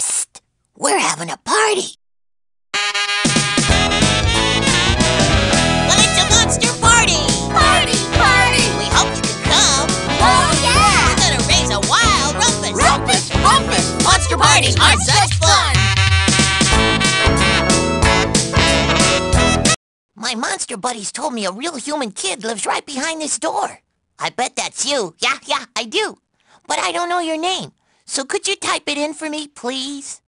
Psst! We're having a party! Monster party! Party, party! We hope you can come! Oh, yeah! We're gonna raise a wild rumpus! Rumpus, rumpus! Monster parties are such fun! My monster buddies told me a real human kid lives right behind this door. I bet that's you. Yeah, yeah, I do. But I don't know your name. So could you type it in for me, please?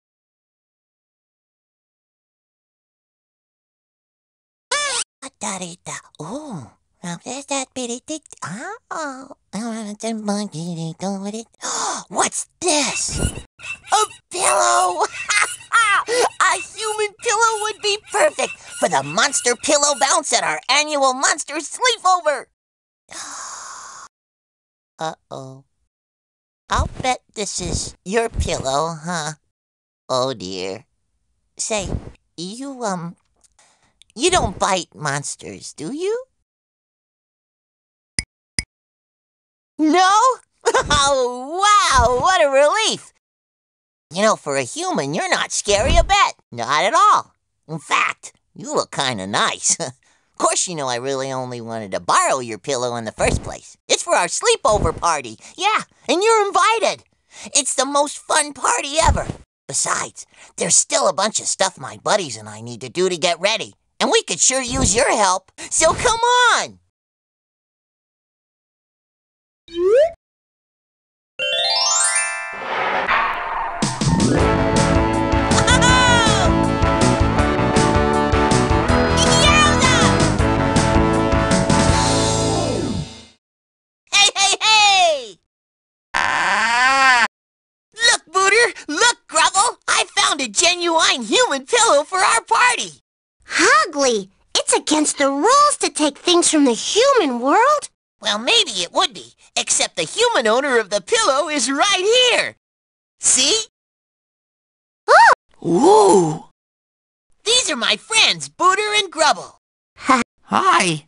Oh. Oh. What's this? A pillow! A human pillow would be perfect for the monster pillow bounce at our annual monster sleepover. Oh. Uh-oh. I'll bet this is your pillow, huh? Oh dear. Say, you, um, you don't bite monsters, do you? No? Oh, wow, what a relief! You know, for a human, you're not scary a bit. Not at all. In fact, you look kind of nice. of course, you know I really only wanted to borrow your pillow in the first place. It's for our sleepover party. Yeah, and you're invited. It's the most fun party ever. Besides, there's still a bunch of stuff my buddies and I need to do to get ready. And we could sure use your help. So come on! Look, Booter! Grubble! I found a genuine human pillow for our party! Huggly! It's against the rules to take things from the human world. Well, maybe it would be, except the human owner of the pillow is right here. See? Oh! Ooh! These are my friends, Booter and Grubble. Hi!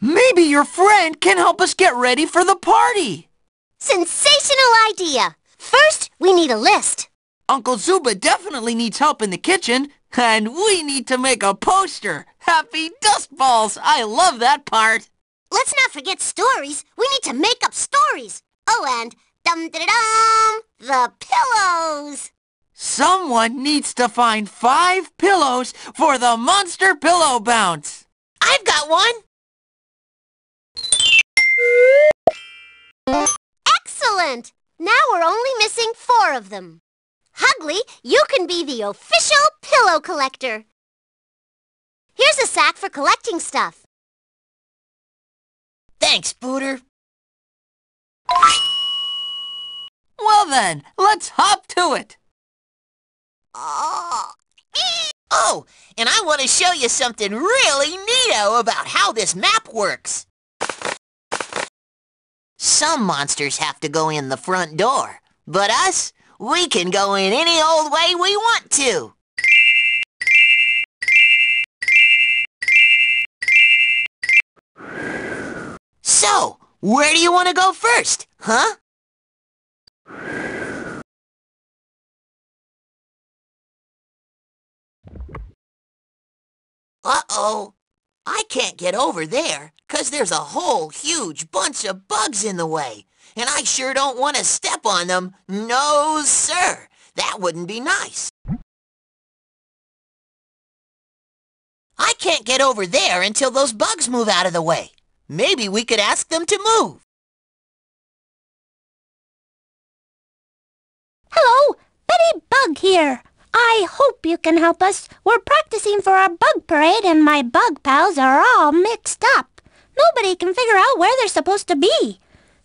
Maybe your friend can help us get ready for the party! Sensational idea! First, we need a list. Uncle Zuba definitely needs help in the kitchen, and we need to make a poster! Happy Dust Balls! I love that part! Let's not forget stories. We need to make up stories. Oh, and dum da dum, the pillows. Someone needs to find five pillows for the Monster Pillow Bounce! I've got one. Excellent! Now we're only missing four of them. Huggly, you can be the official pillow collector. Here's a sack for collecting stuff. Thanks, Booter. Well then, let's hop to it! Oh. Oh, and I want to show you something really neato about how this map works. Some monsters have to go in the front door, but us, we can go in any old way we want to. So, where do you want to go first, huh? Uh-oh. I can't get over there, 'cause there's a whole huge bunch of bugs in the way. And I sure don't want to step on them. No, sir. That wouldn't be nice. I can't get over there until those bugs move out of the way. Maybe we could ask them to move. Hello, Betty Bug here. I hope you can help us. We're practicing for our bug parade and my bug pals are all mixed up. Nobody can figure out where they're supposed to be.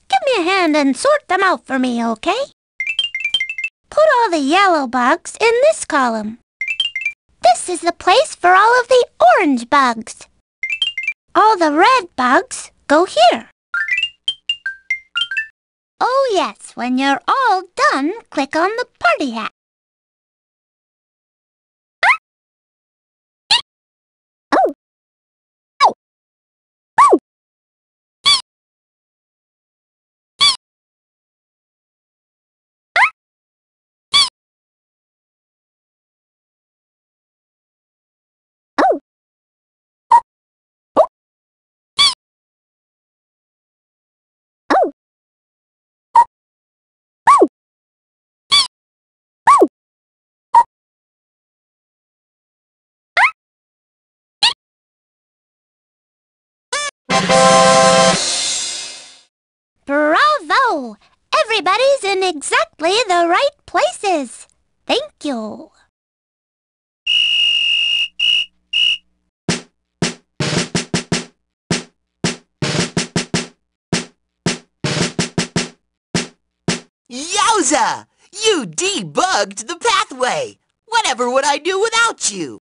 Give me a hand and sort them out for me, okay? Put all the yellow bugs in this column. This is the place for all of the orange bugs. All the red bugs go here. Oh yes, when you're all done, click on the party hat. Bravo! Everybody's in exactly the right places. Thank you. Yowza! You debugged the pathway! Whatever would I do without you?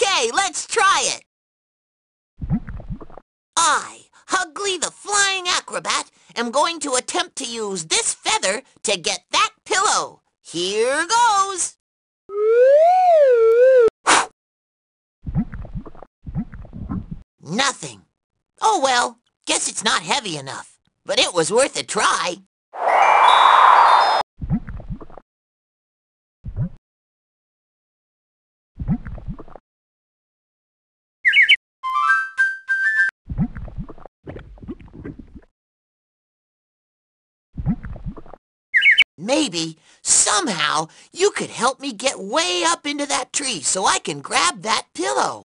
Okay, let's try it! I, Huggly the Flying Acrobat, am going to attempt to use this feather to get that pillow. Here goes! Nothing. Oh well, guess it's not heavy enough. But it was worth a try. Maybe, somehow, you could help me get way up into that tree so I can grab that pillow.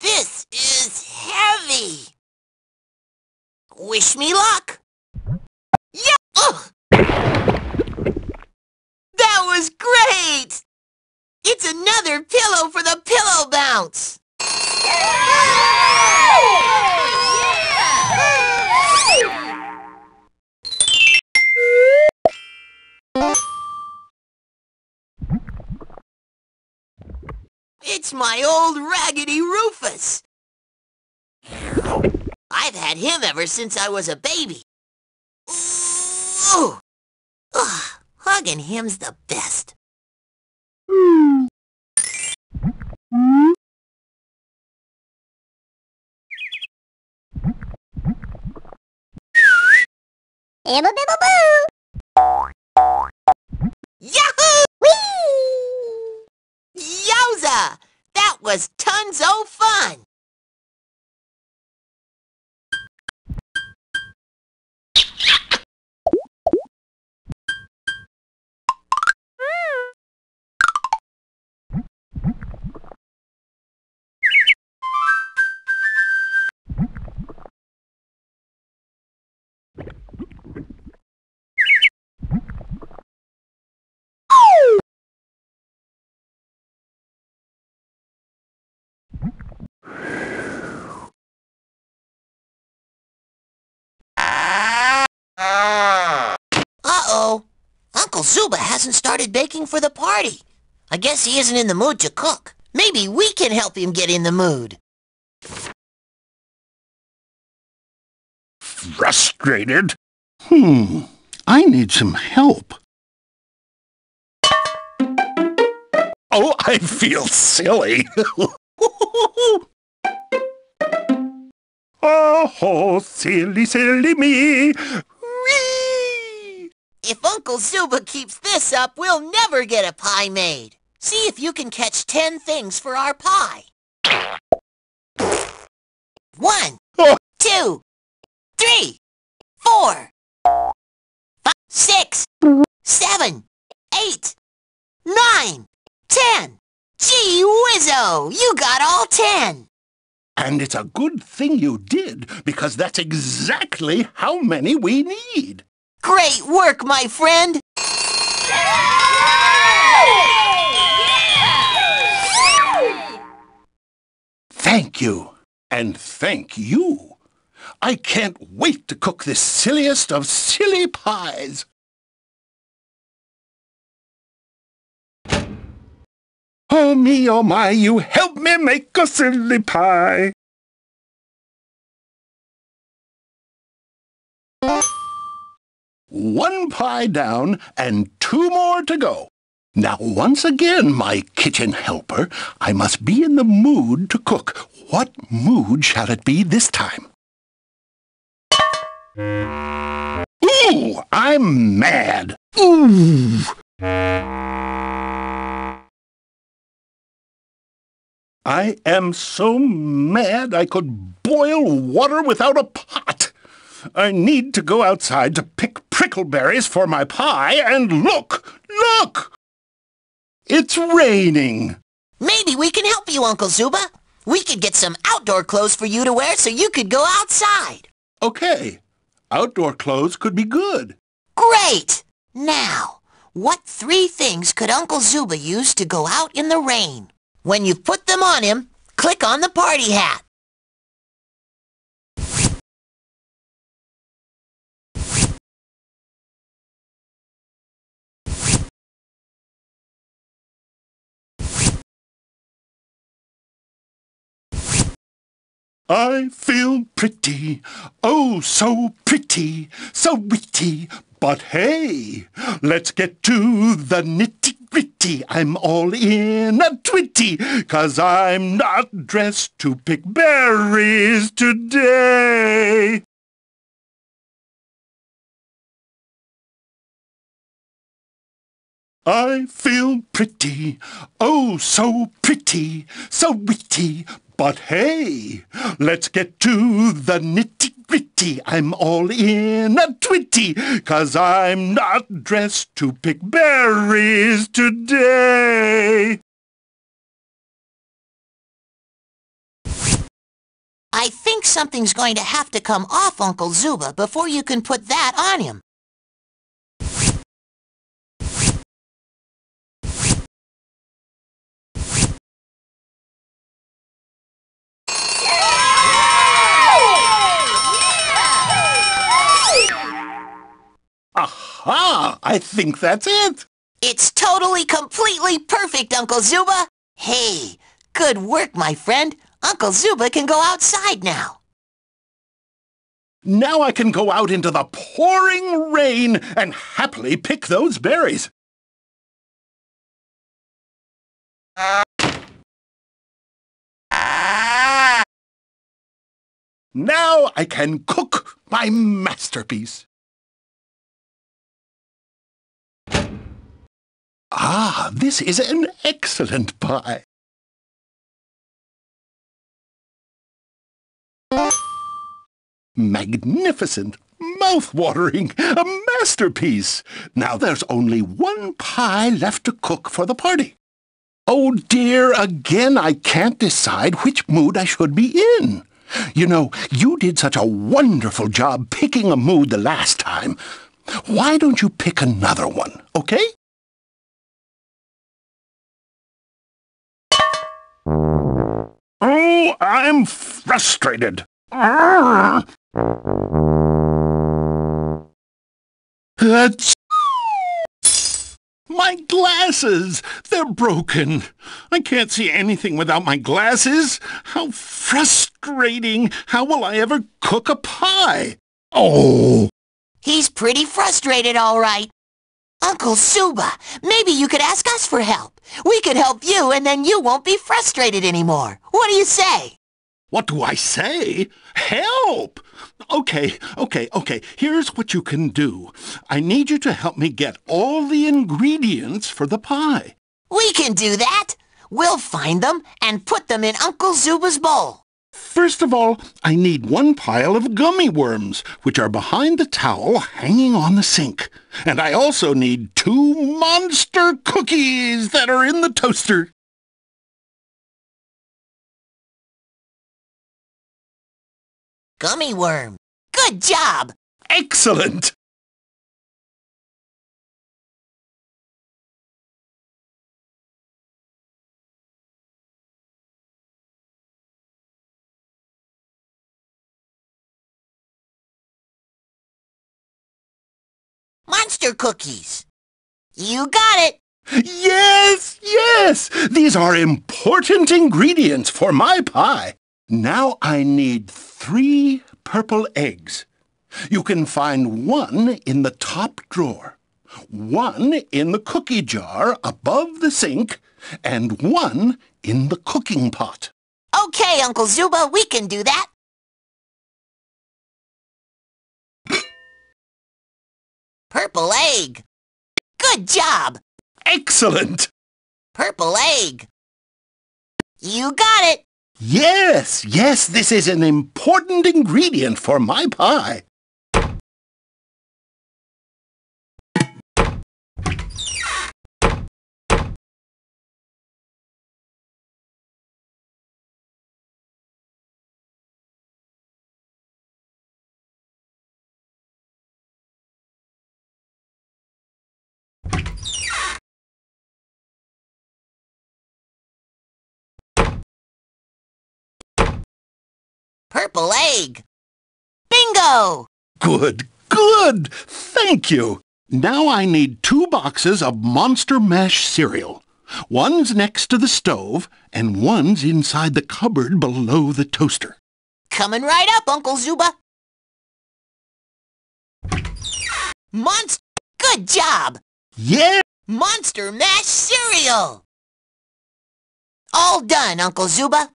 This is heavy. Wish me luck. Yeah! Ugh. That was great! It's another pillow for the pillow bounce. My old Raggedy Rufus. I've had him ever since I was a baby. Ooh. Ugh, hugging him's the best. Bibble bibble boo! Yahoo! Whee! Yowza! Was tons o' fun! Uh-oh. Uncle Zuba hasn't started baking for the party. I guess he isn't in the mood to cook. Maybe we can help him get in the mood. Frustrated? Hmm, I need some help. Oh, I feel silly. oh, silly, silly me. Whee! If Uncle Zuba keeps this up, we'll never get a pie made. See if you can catch ten things for our pie. One, Oh. two, three, four, five, six, seven, eight, nine, ten. Gee whizzo, you got all ten. And it's a good thing you did, because that's exactly how many we need. Great work, my friend. Thank you. And thank you. I can't wait to cook this silliest of silly pies. Oh me, oh my, you help me make a silly pie. One pie down and two more to go. Now, once again, my kitchen helper, I must be in the mood to cook. What mood shall it be this time? Ooh, I'm mad. Ooh. I am so mad I could boil water without a pot. I need to go outside to pick prickleberries for my pie, and look, look! It's raining. Maybe we can help you, Uncle Zuba. We could get some outdoor clothes for you to wear so you could go outside. Okay, outdoor clothes could be good. Great! Now, what three things could Uncle Zuba use to go out in the rain? When you've put them on him, click on the party hat. I feel pretty, oh so pretty, so witty. But hey, let's get to the nitty gritty. I'm all in a twitty, cause I'm not dressed to pick berries today. I feel pretty, oh so pretty, so witty, but hey, let's get to the nitty-gritty. I'm all in a twitty, cause I'm not dressed to pick berries today. I think something's going to have to come off Uncle Zuba before you can put that on him. Aha! I think that's it. It's totally, completely perfect, Uncle Zuba. Hey, good work, my friend. Uncle Zuba can go outside now. Now I can go out into the pouring rain and happily pick those berries. Now I can cook my masterpiece. Ah, this is an excellent pie. Magnificent, mouth-watering, a masterpiece. Now there's only one pie left to cook for the party. Oh dear, again I can't decide which mood I should be in. You know, you did such a wonderful job picking a mood the last time. Why don't you pick another one, okay? Oh, I'm frustrated. That's... My glasses! They're broken. I can't see anything without my glasses. How frustrating. How will I ever cook a pie? Oh! He's pretty frustrated, all right. Uncle Zuba, maybe you could ask us for help. We could help you, and then you won't be frustrated anymore. What do you say? What do I say? Help! Okay, okay, okay. Here's what you can do. I need you to help me get all the ingredients for the pie. We can do that. We'll find them and put them in Uncle Zuba's bowl. First of all, I need one pile of gummy worms, which are behind the towel hanging on the sink. And I also need two monster cookies that are in the toaster. Gummy worm. Good job. Excellent! Monster cookies. You got it. Yes, yes! These are important ingredients for my pie. Now I need three purple eggs. You can find one in the top drawer, one in the cookie jar above the sink, and one in the cooking pot. Okay, Uncle Zuba, we can do that. Purple egg. Good job. Excellent! Purple egg. You got it! Yes, yes, this is an important ingredient for my pie. Purple egg! Bingo! Good, good! Thank you! Now I need two boxes of Monster Mash cereal. One's next to the stove, and one's inside the cupboard below the toaster. Coming right up, Uncle Zuba! Monster! Good job! Yeah! Monster Mash cereal! All done, Uncle Zuba!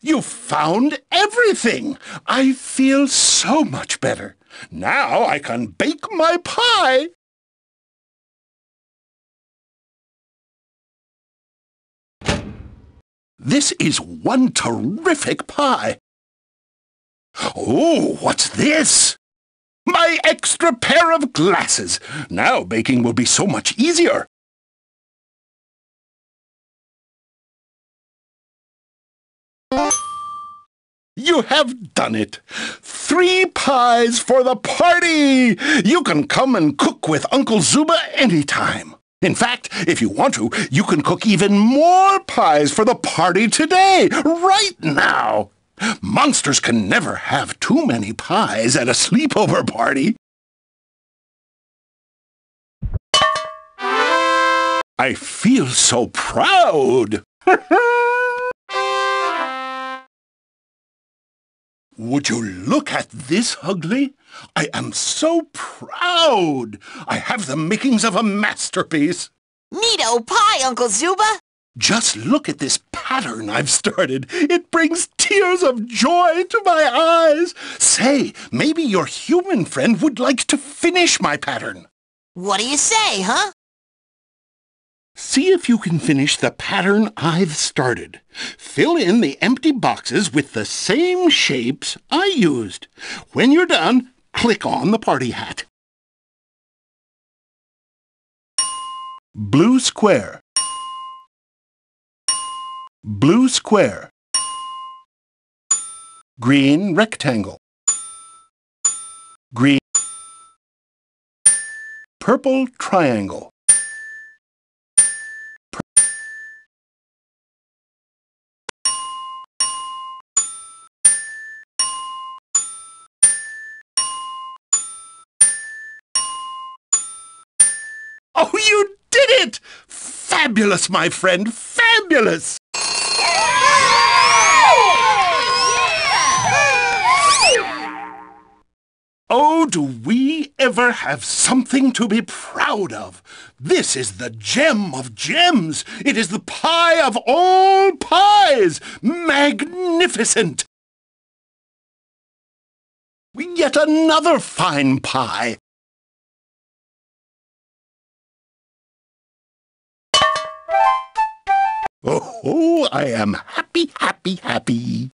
You found everything! I feel so much better. Now I can bake my pie. This is one terrific pie. Oh, what's this? My extra pair of glasses. Now baking will be so much easier. You have done it! Three pies for the party! You can come and cook with Uncle Zuba anytime. In fact, if you want to, you can cook even more pies for the party today, right now. Monsters can never have too many pies at a sleepover party. I feel so proud. Would you look at this, Huggly? I am so proud. I have the makings of a masterpiece. Neato pie, Uncle Zuba! Just look at this pattern I've started. It brings tears of joy to my eyes. Say, maybe your human friend would like to finish my pattern. What do you say, huh? See if you can finish the pattern I've started. Fill in the empty boxes with the same shapes I used. When you're done, click on the party hat. Blue square. Blue square. Green rectangle. Green. Purple triangle. Fabulous, my friend, fabulous! Oh, do we ever have something to be proud of? This is the gem of gems. It is the pie of all pies. Magnificent! We yet another fine pie. Oh, I am happy, happy, happy.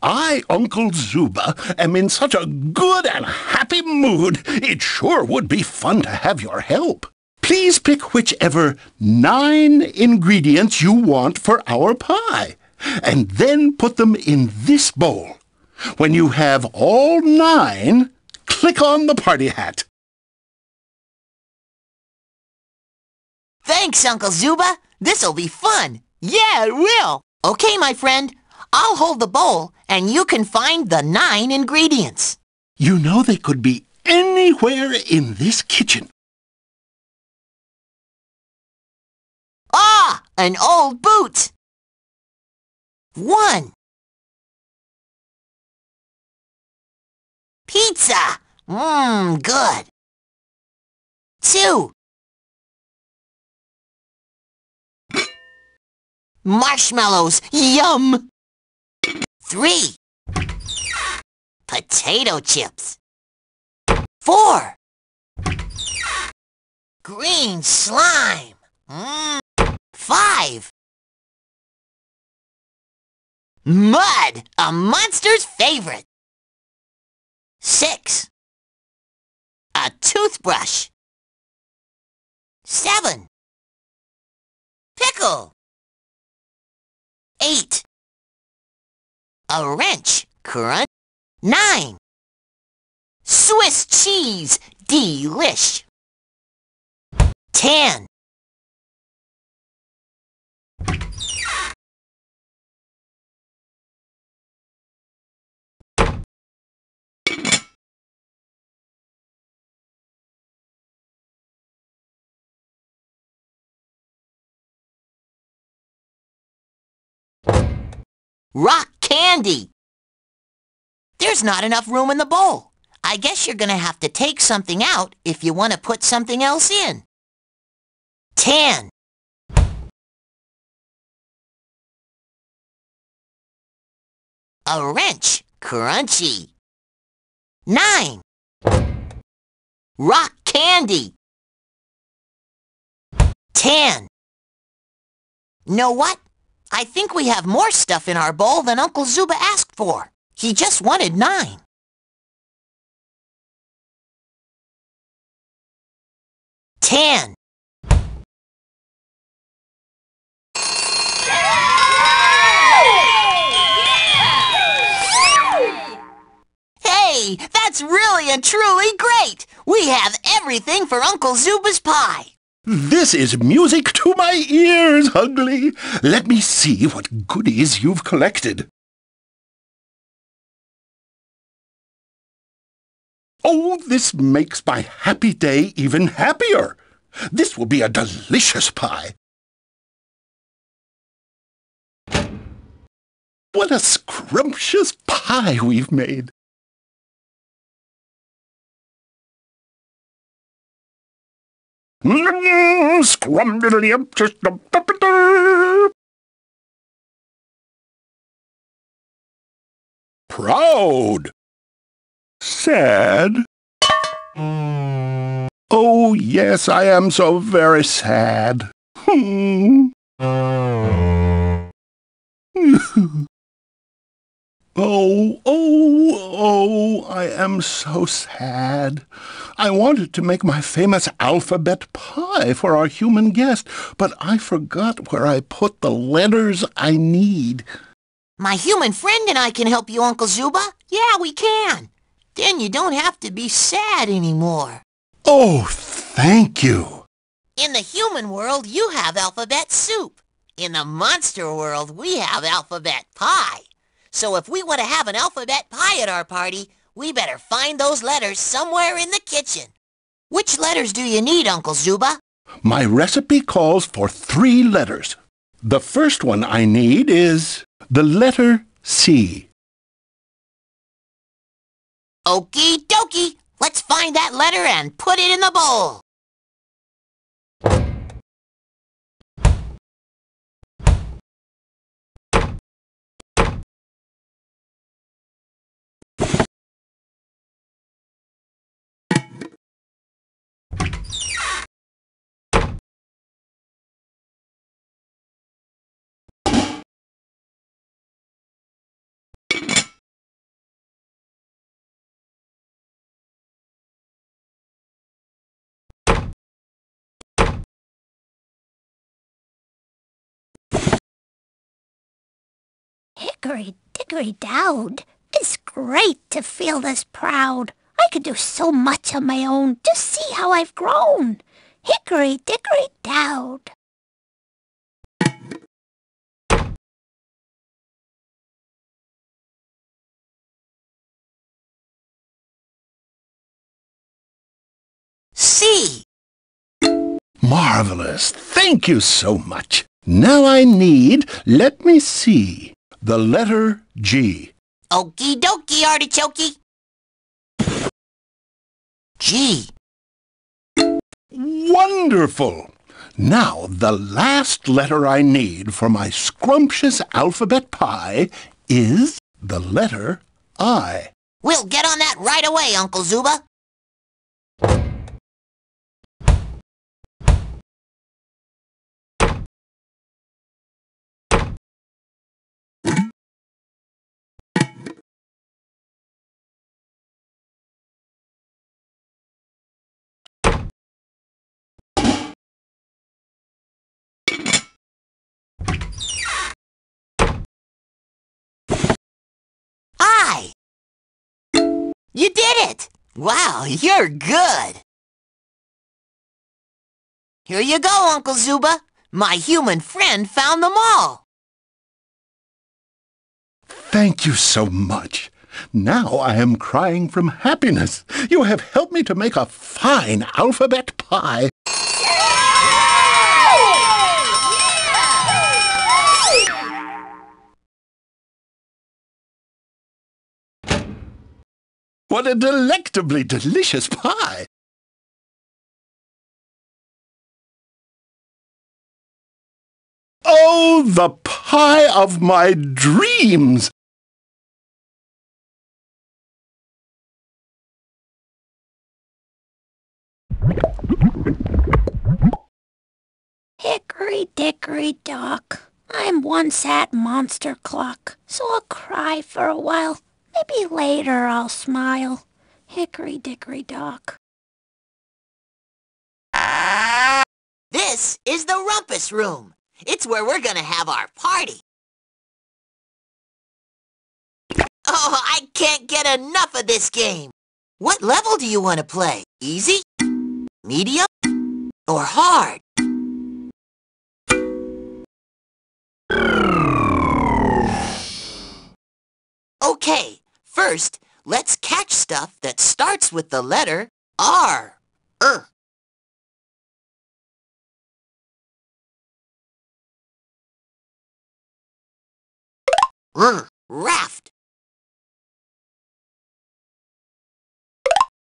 I, Uncle Zuba, am in such a good and happy mood. It sure would be fun to have your help. Please pick whichever nine ingredients you want for our pie, and then put them in this bowl. When you have all nine, click on the party hat. Thanks, Uncle Zuba. This'll be fun. Yeah, it will. Okay, my friend. I'll hold the bowl, and you can find the nine ingredients. You know they could be anywhere in this kitchen. Ah, an old boot. One. Pizza. Mmm, good. Two. Marshmallows. Yum. Three. Potato chips. Four. Green slime. Mm. Five. Mud, a monster's favorite. Six. A toothbrush. Seven. Pickle. Eight. A wrench. Crunch. Nine. Swiss cheese. Delish. Ten. Rock candy. There's not enough room in the bowl. I guess you're gonna have to take something out if you want to put something else in. 10. A wrench, crunchy. 9. Rock candy. 10. Know what? I think we have more stuff in our bowl than Uncle Zuba asked for. He just wanted nine. Ten. Hey, that's really and truly great! We have everything for Uncle Zuba's pie. This is music to my ears, Huggly. Let me see what goodies you've collected. Oh, this makes my happy day even happier. This will be a delicious pie. What a scrumptious pie we've made. Proud. Sad. Oh, yes, I am so very sad. Hmm. Oh, oh, oh, I am so sad. I wanted to make my famous alphabet pie for our human guest, but I forgot where I put the letters I need. My human friend and I can help you, Uncle Zuba. Yeah, we can. Then you don't have to be sad anymore. Oh, thank you. In the human world, you have alphabet soup. In the monster world, we have alphabet pie. So if we want to have an alphabet pie at our party, we better find those letters somewhere in the kitchen. Which letters do you need, Uncle Zuba? My recipe calls for three letters. The first one I need is the letter C. Okie dokie. Let's find that letter and put it in the bowl. Hickory dickory dowd. It's great to feel this proud. I could do so much on my own. Just see how I've grown. Hickory dickory dowd. C. Marvelous. Thank you so much. Now I need, let me see, the letter G. Okie dokie, artichoke. G. Wonderful! Now, the last letter I need for my scrumptious alphabet pie is the letter I. We'll get on that right away, Uncle Zuba. You did it! Wow, you're good! Here you go, Uncle Zuba. My human friend found them all. Thank you so much. Now I am crying from happiness. You have helped me to make a fine alphabet pie. What a delectably delicious pie! Oh, the pie of my dreams! Hickory dickory dock. I'm one sad monster clock, so I'll cry for a while. Maybe later I'll smile. Hickory dickory dock. This is the Rumpus Room. It's where we're gonna have our party. Oh, I can't get enough of this game. What level do you want to play? Easy? Medium? Or hard? Okay, first, let's catch stuff that starts with the letter R. Er. R. Raft.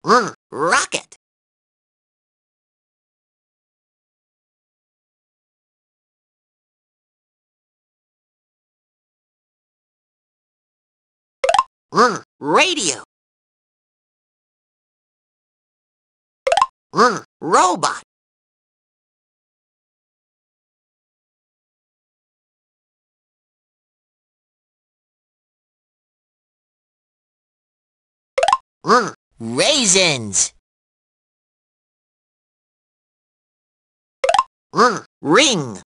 R. Rocket. R. Radio. R. Robot. R. Raisins. R. Ring.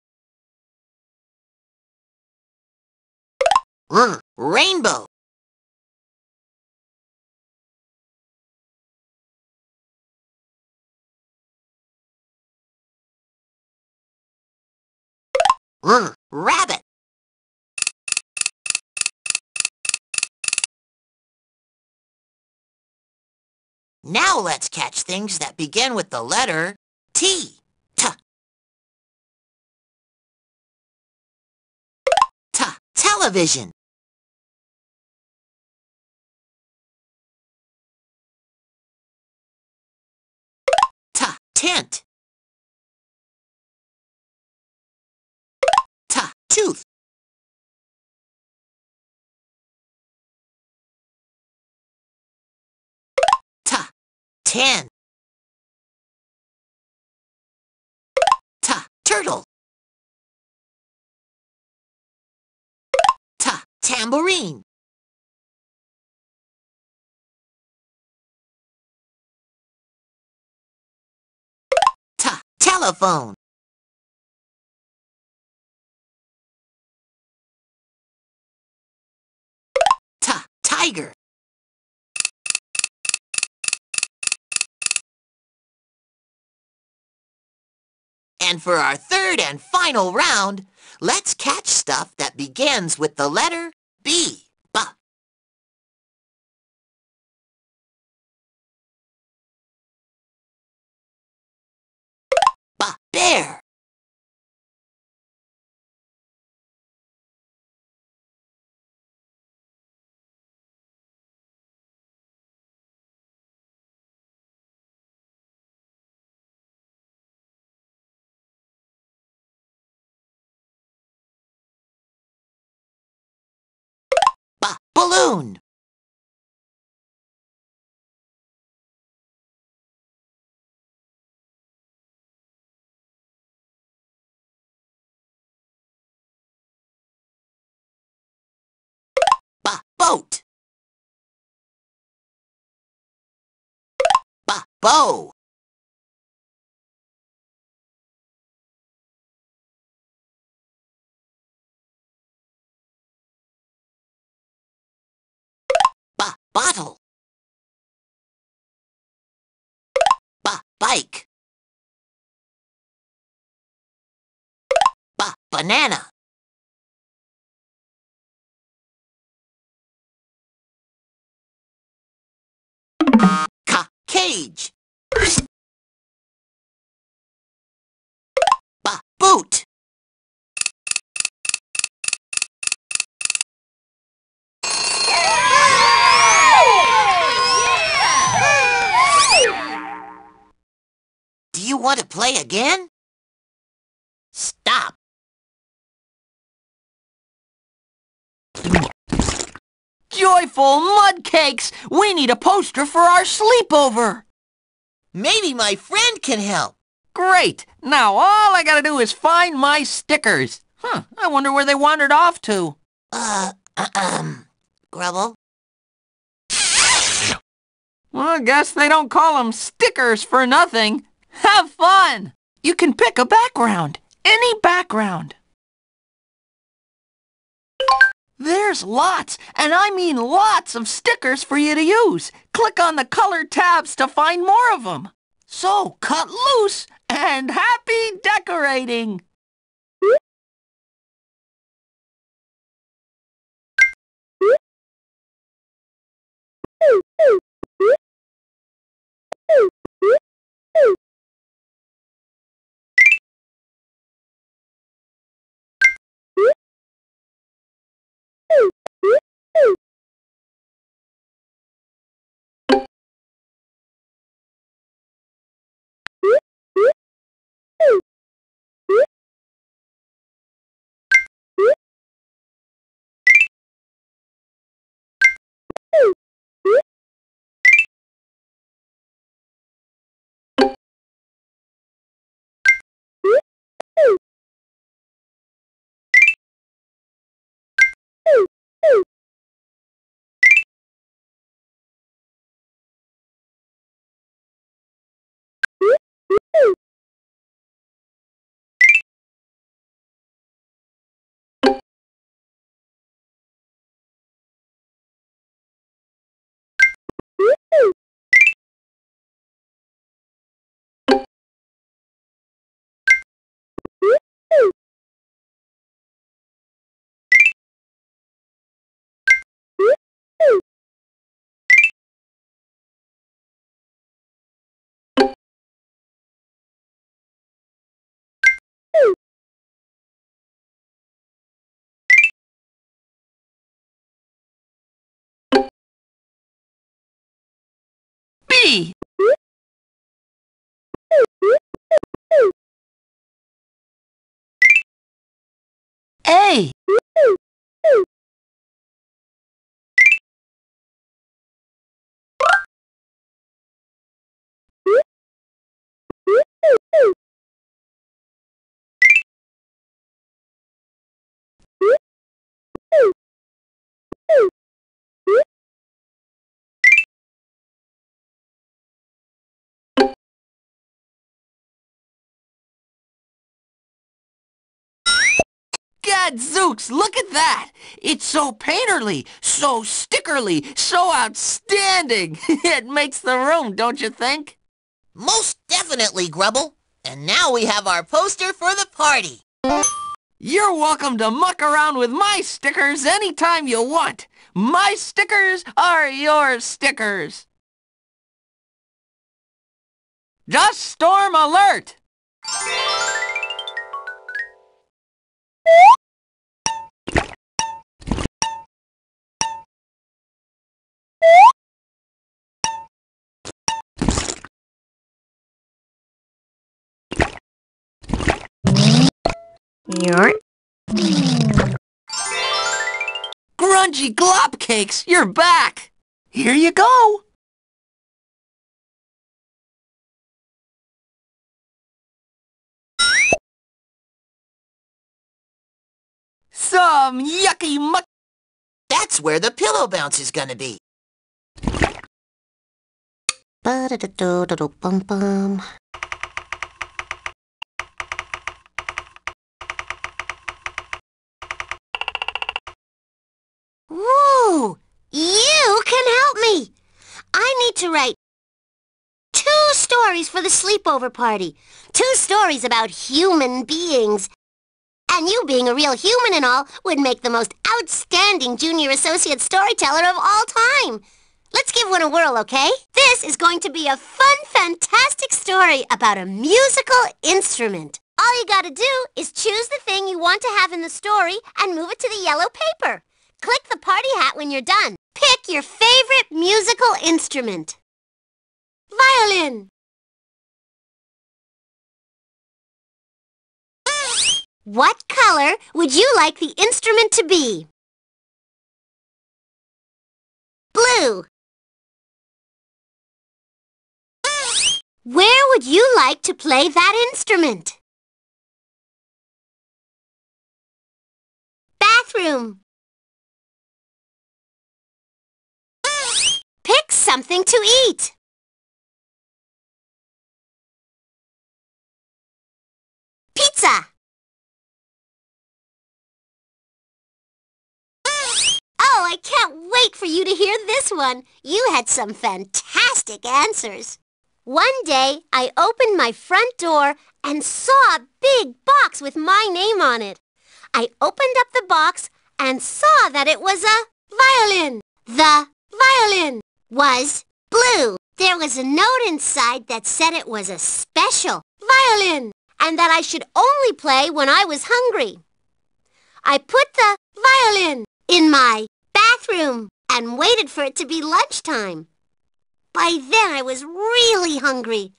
R. Rainbow. Rabbit. Now let's catch things that begin with the letter T. T. T. Television. T. Tent. Tooth. ta Ten. ta Turtle. ta Tambourine. T. Telephone. Tiger. And for our third and final round, let's catch stuff that begins with the letter B. B. B. Bear. moon. Boat. B bow. Bike. B banana. Ca cage. B boot. Do you want to play again? Stop. Joyful mud cakes! We need a poster for our sleepover! Maybe my friend can help. Great! Now all I gotta do is find my stickers. Huh, I wonder where they wandered off to. Uh, um, Grubble? Well, I guess they don't call them stickers for nothing. Have fun! You can pick a background. Any background. There's lots, and I mean lots of stickers for you to use. Click on the color tabs to find more of them. So cut loose and happy decorating! B. A. Gadzooks, look at that! It's so painterly, so stickerly, so outstanding! it makes the room, don't you think? Most definitely, Grubble. And now we have our poster for the party. You're welcome to muck around with my stickers anytime you want. My stickers are your stickers. Dust storm alert! Grungy glop cakes, you're back! Here you go! Some yucky muck That's where the pillow bounce is gonna be. Ba-da-da-do-da-do-bum-bum. Woo! You can help me! I need to write two stories for the sleepover party. Two stories about human beings. And you being a real human and all would make the most outstanding junior associate storyteller of all time. Let's give one a whirl, okay? This is going to be a fun, fantastic story about a musical instrument. All you gotta do is choose the thing you want to have in the story and move it to the yellow paper. Click the party hat when you're done. Pick your favorite musical instrument. Violin. What color would you like the instrument to be? Blue. Where would you like to play that instrument? Bathroom. Pick something to eat. Pizza. Oh, I can't wait for you to hear this one. You had some fantastic answers. One day, I opened my front door and saw a big box with my name on it. I opened up the box and saw that it was a violin. The violin was blue. There was a note inside that said it was a special violin and that I should only play when I was hungry. I put the violin in my bathroom and waited for it to be lunchtime. By then I was really hungry.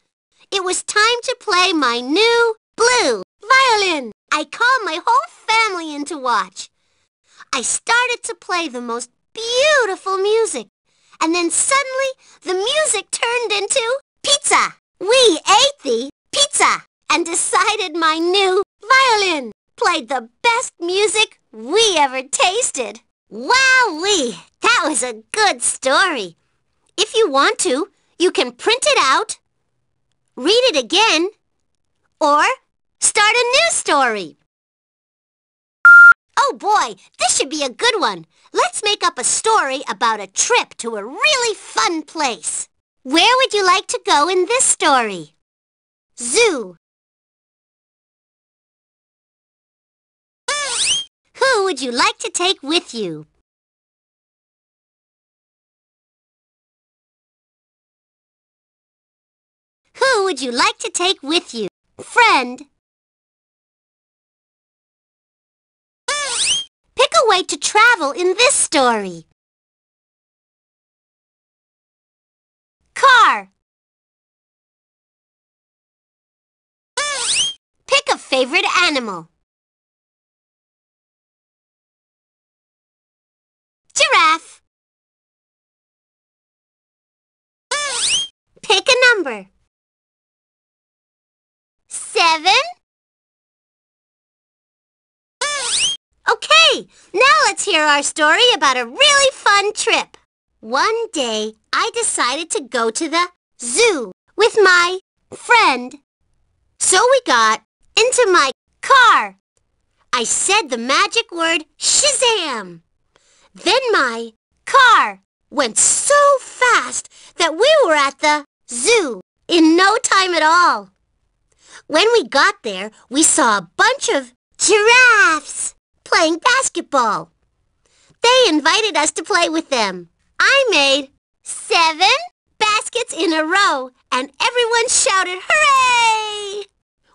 It was time to play my new blue violin. I called my whole family in to watch. I started to play the most beautiful music. And then suddenly the music turned into pizza. We ate the pizza and decided my new violin played the best music we ever tasted. Wowee! That was a good story. If you want to, you can print it out, read it again, or start a new story. Oh boy, this should be a good one. Let's make up a story about a trip to a really fun place. Where would you like to go in this story? Zoo. Who would you like to take with you? Who would you like to take with you? Friend. Way to travel in this story. Car. Pick a favorite animal. Giraffe. Pick a number. Seven? Okay, now let's hear our story about a really fun trip. One day, I decided to go to the zoo with my friend. So we got into my car. I said the magic word Shazam. Then my car went so fast that we were at the zoo in no time at all. When we got there, we saw a bunch of giraffes playing basketball. They invited us to play with them. I made seven baskets in a row, and everyone shouted, Hooray!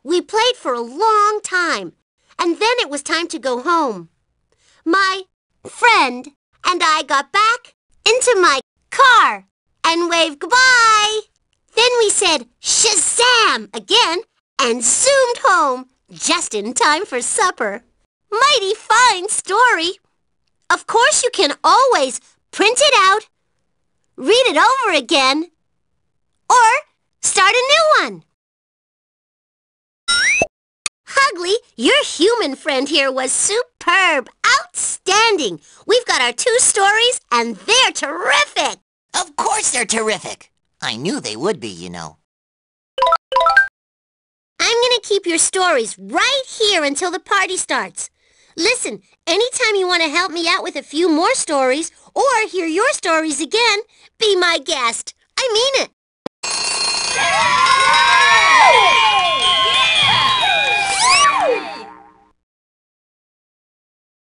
We played for a long time, and then it was time to go home. My friend and I got back into my car and waved goodbye. Then we said Shazam again and zoomed home just in time for supper. Mighty fine story. Of course you can always print it out, read it over again, or start a new one. Huggly, your human friend here was superb. Outstanding! We've got our two stories, and they're terrific! Of course they're terrific. I knew they would be, you know. I'm gonna keep your stories right here until the party starts. Listen, anytime you want to help me out with a few more stories or hear your stories again, be my guest. I mean it.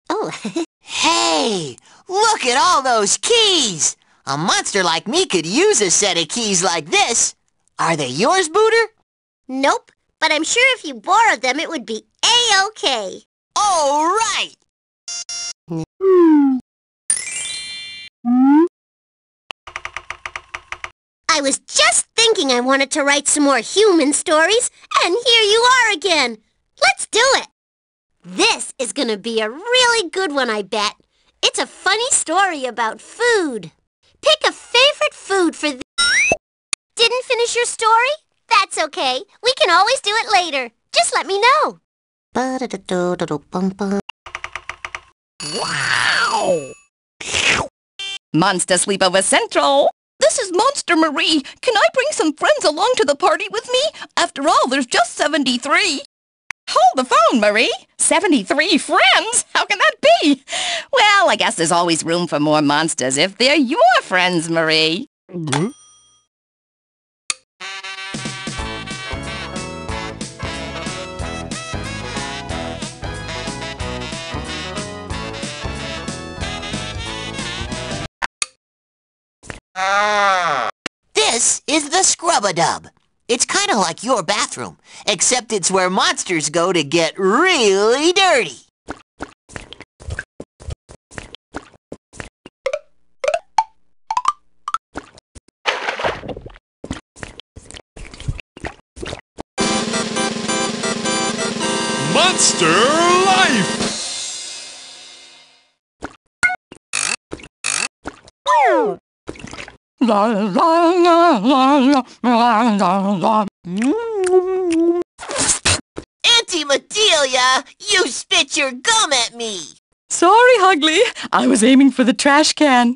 Oh, Hey, look at all those keys. A monster like me could use a set of keys like this. Are they yours, Booter? nope. But I'm sure if you borrowed them, it would be A-OK. All right. I was just thinking I wanted to write some more human stories, and here you are again. Let's do it. This is going to be a really good one, I bet. It's a funny story about food. Pick a favorite food for the... Didn't finish your story? That's okay. We can always do it later. Just let me know. Wow. Monster Sleepover Central. This is Monster Marie. Can I bring some friends along to the party with me? After all, there's just 73. Hold the phone, Marie. 73 friends? How can that be? Well, I guess there's always room for more monsters if they're your friends, Marie. This is the Scrub-a-Dub. It's kind of like your bathroom, except it's where monsters go to get really dirty. Monster Auntie Medelia, you spit your gum at me. Sorry, Huggly. I was aiming for the trash can.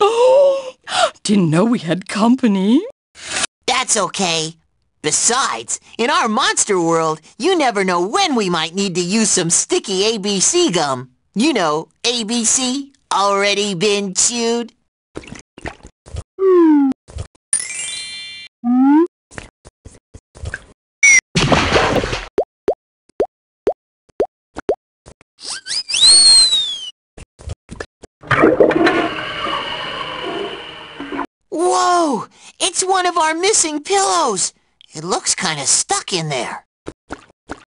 Oh, didn't know we had company. That's okay. Besides, in our monster world, you never know when we might need to use some sticky ABC gum. You know, ABC, already been chewed. Whoa! It's one of our missing pillows. It looks kind of stuck in there.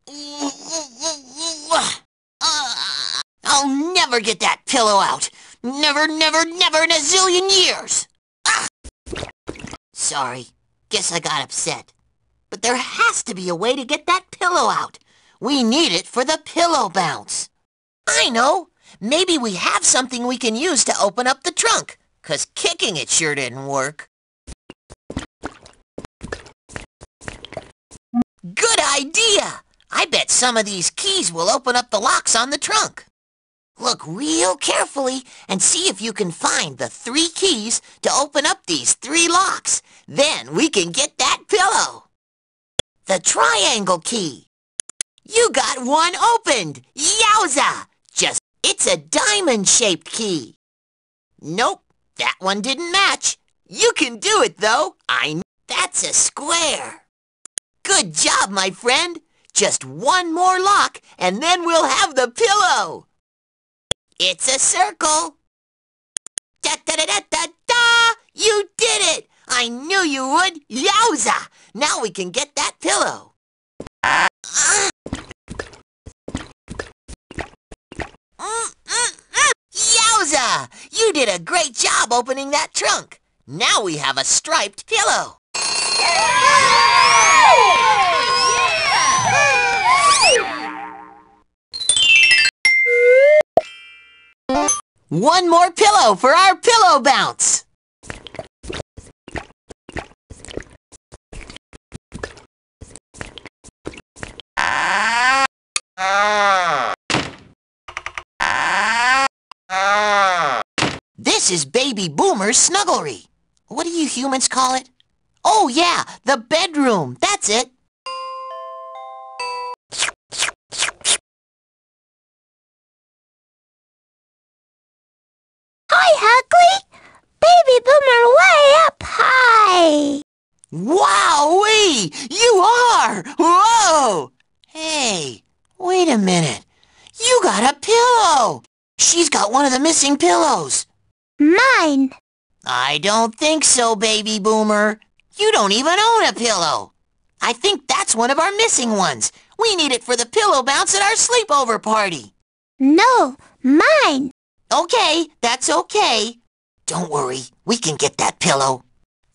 Uh, I'll never get that pillow out. Never, never, never in a zillion years. Ah! Sorry. Guess I got upset. But there has to be a way to get that pillow out. We need it for the pillow bounce. I know. Maybe we have something we can use to open up the trunk. 'Cause kicking it sure didn't work. Good idea! I bet some of these keys will open up the locks on the trunk. Look real carefully and see if you can find the three keys to open up these three locks. Then we can get that pillow. The triangle key. You got one opened! Yowza! Just, it's a diamond-shaped key. Nope, that one didn't match. You can do it, though. I That's a square. Good job, my friend. Just one more lock, and then we'll have the pillow. It's a circle. Da-da-da-da-da-da! You did it! I knew you would. Yowza! Now we can get that pillow. Yowza! You did a great job opening that trunk. Now we have a striped pillow. One more pillow for our pillow bounce! This is Baby Boomer's snugglery. What do you humans call it? Oh yeah, the bedroom, that's it. Wowee! You are! Whoa! Hey, wait a minute. You got a pillow! She's got one of the missing pillows. Mine. I don't think so, Baby Boomer. You don't even own a pillow. I think that's one of our missing ones. We need it for the pillow bounce at our sleepover party. No, mine. Okay, that's okay. Don't worry, we can get that pillow.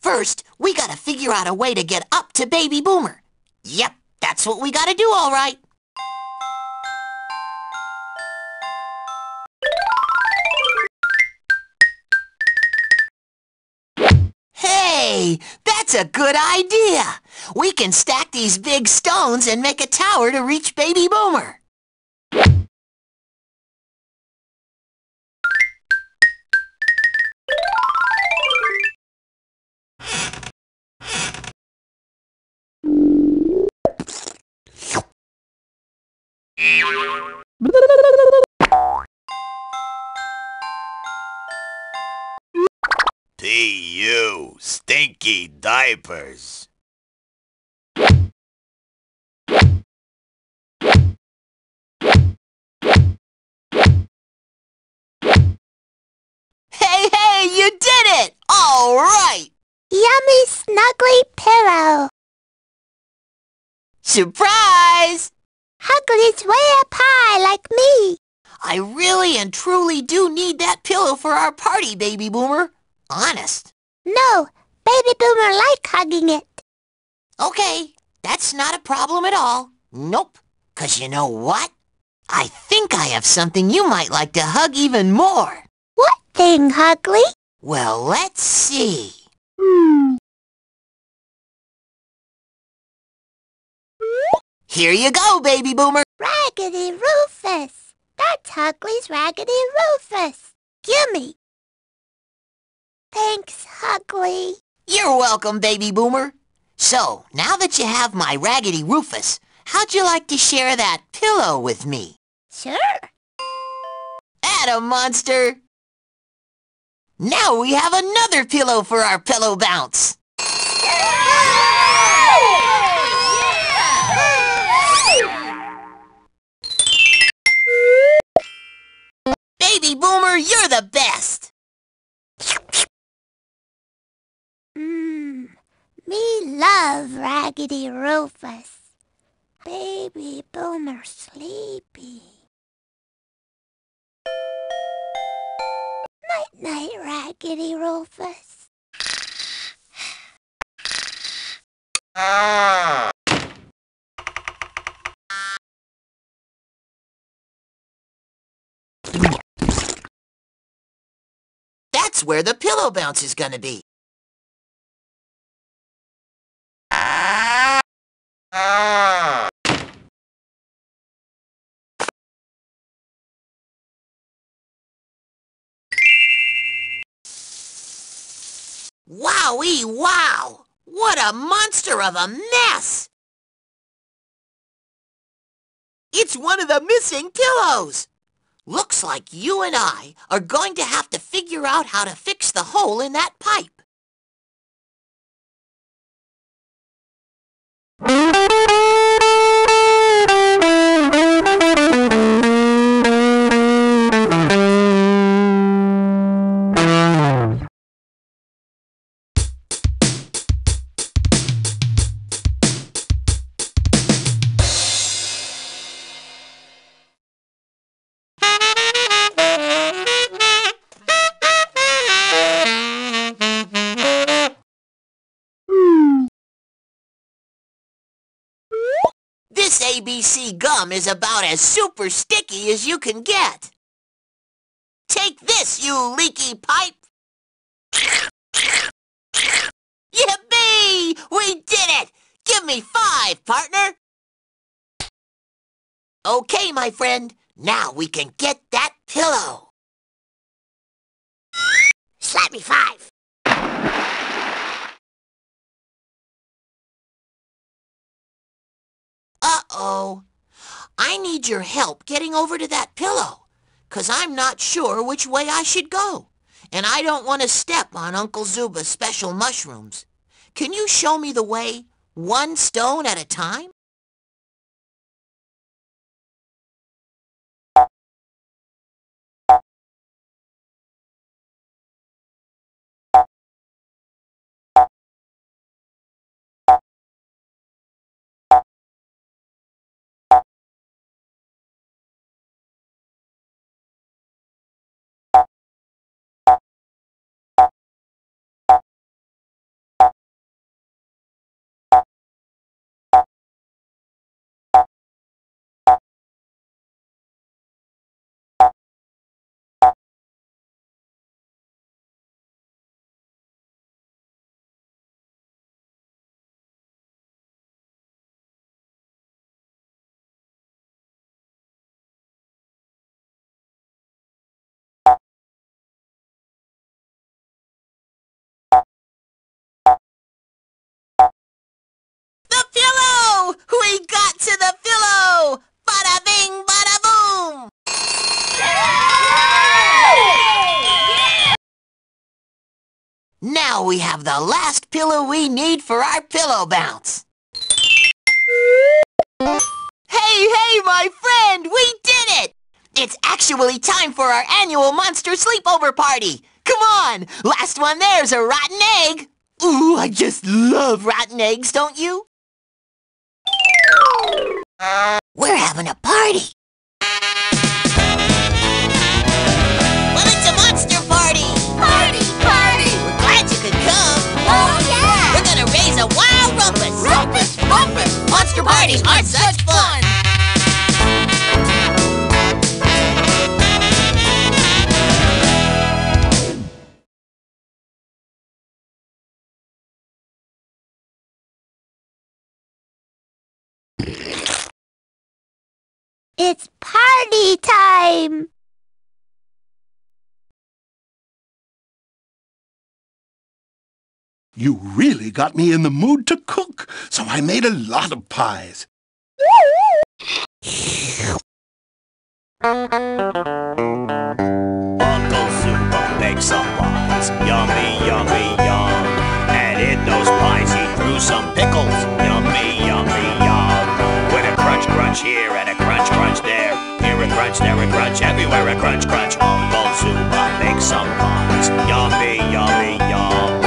First, we gotta figure out a way to get up to Baby Boomer. Yep, that's what we gotta do, all right. Hey, that's a good idea. We can stack these big stones and make a tower to reach Baby Boomer. P.U. Stinky diapers. Hey, hey, you did it! All right! Yummy snuggly pillow. Surprise! Huggly's way up high like me. I really and truly do need that pillow for our party, Baby Boomer. Honest. No, Baby Boomer like hugging it. Okay, that's not a problem at all. Nope. 'Cause you know what? I think I have something you might like to hug even more. What thing, Huggly? Well, let's see. Hmm. Here you go, Baby Boomer. Raggedy Rufus. That's Huggly's Raggedy Rufus. Gimme. Thanks, Huggly. You're welcome, Baby Boomer. So, now that you have my Raggedy Rufus, how'd you like to share that pillow with me? Sure. Atta monster! Now we have another pillow for our pillow bounce. Baby Boomer, you're the best! Mmm. Me love Raggedy Rufus. Baby Boomer sleepy. Night night, Raggedy Rufus. Ah. That's where the pillow bounce is gonna be. Wowee wow! What a monster of a mess! It's one of the missing pillows! Looks like you and I are going to have to figure out how to fix the hole in that pipe. Gum is about as super sticky as you can get. Take this, you leaky pipe! Yippee! We did it! Give me five, partner! Okay, my friend. Now we can get that pillow. Slap me five. Uh-oh. I need your help getting over to that pillow, 'cause I'm not sure which way I should go, and I don't want to step on Uncle Zuba's special mushrooms. Can you show me the way, one stone at a time? We got to the pillow! Bada bing, bada boom! Now we have the last pillow we need for our pillow bounce. Hey, hey, my friend! We did it! It's actually time for our annual monster sleepover party! Come on! Last one there's a rotten egg! Ooh, I just love rotten eggs, don't you? We're having a party! Well, it's a monster party! Party, party. We're glad you could come! Oh, yeah. We're gonna raise a wild rumpus! Rumpus, rumpus! Monster parties aren't such fun! It's party time! You really got me in the mood to cook, so I made a lot of pies. Uncle Super bakes some pies. Yummy, yummy, yum. And in those pies he threw some pickles. Yummy, yummy, yum. With a crunch, crunch here crunch, there a crunch, everywhere a crunch, crunch. Uncle Super make some pies. Yummy, yummy, yum.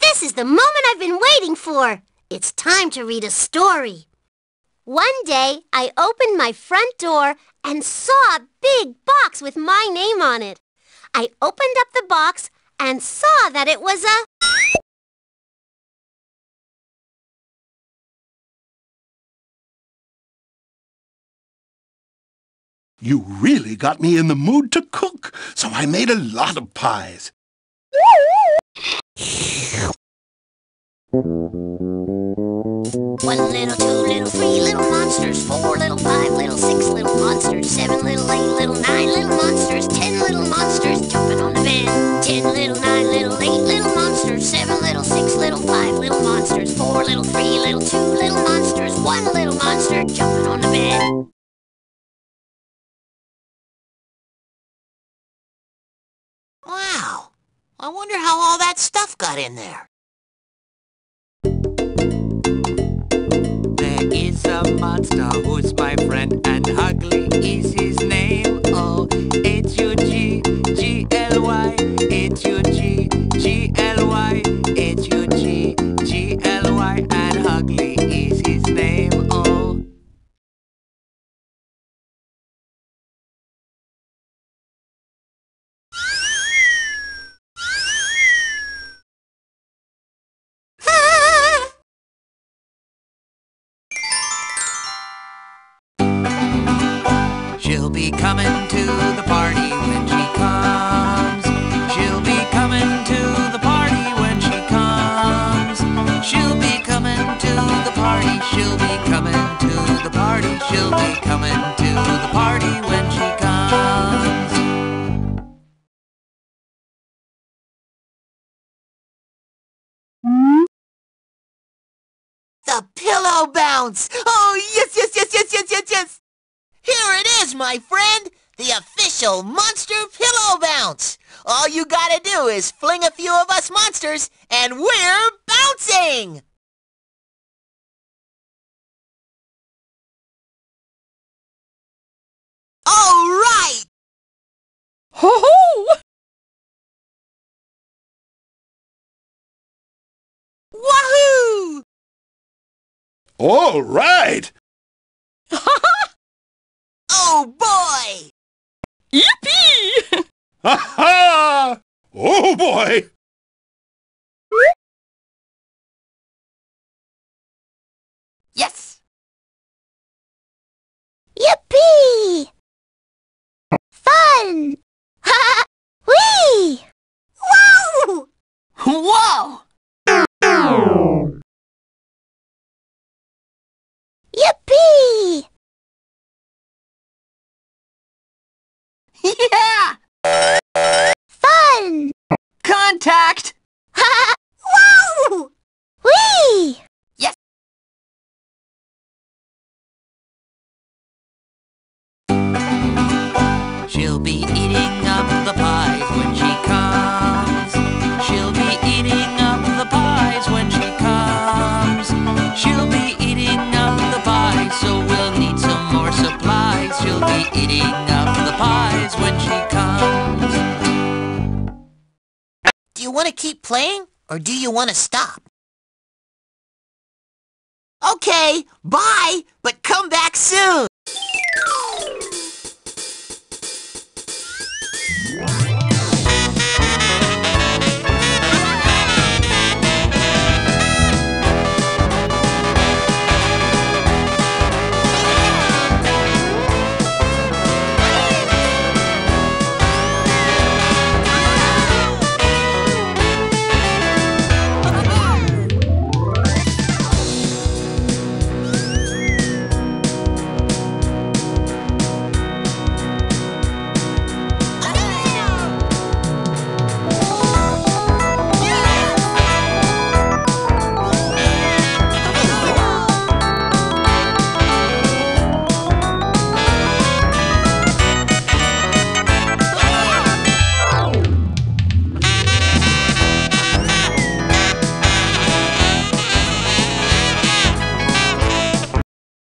This is the moment I've been waiting for. It's time to read a story. One day, I opened my front door and saw a big box with my name on it. I opened up the box and saw that it was a... You really got me in the mood to cook, so I made a lot of pies. One little, two little, three little monsters, four little, five little, six little monsters, seven little, eight little, nine little monsters, ten little monsters jumping on the bed. Ten little, nine little, eight little monsters, seven little, six little, five little monsters, four little, three little, two little monsters, one little monster jumping on the bed. I wonder how all that stuff got in there. There is a monster who's my friend, and Huggly is his name. Oh, bounce! Oh, yes, yes, yes, yes, yes, yes, yes! Here it is, my friend! The official Monster Pillow Bounce! All you gotta do is fling a few of us monsters, and we're bouncing! All right! Ho-ho! Wahoo! All right! Oh, boy! Yippee! Ha ha! Oh boy! yes! Yippee! Fun! Ha! Whee! Whoa! Whoa! want to keep playing or do you want to stop? Okay, bye, but come back soon.